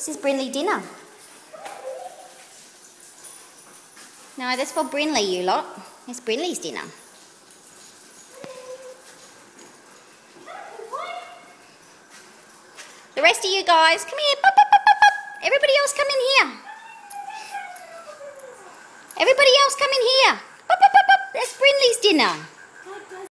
This is Brinley dinner. No, that's for Brinley, you lot. It's Brinley's dinner. The rest of you guys, come here. Pop, pop, pop. Everybody else come in here. Everybody else come in here. That's Brinley's dinner.